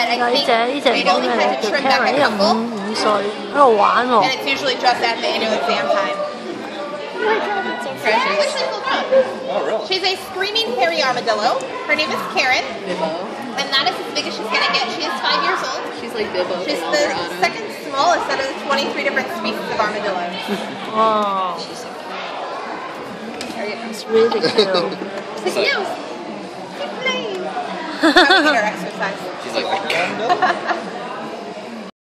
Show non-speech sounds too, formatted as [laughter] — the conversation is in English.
but I 呢 think 只呢只 we've 点 only 嘅 had to 叫 trim back Karen，a 呢只 couple, 五五岁喺度玩 and 喎。 it's usually just at the annual exam time. Yeah, which is cool dog. Oh, really? She's a screaming hairy armadillo. Her name is Karen, Bibbo. and that is as big as she's gonna get. She is five years old. She's like Bibbo She's from the Alvarado. second smallest out of the 23 different species of armadillos. [laughs] 哇 She's so cute. There you go. it's really cute。 Sit down. [laughs] Exercise. She's like,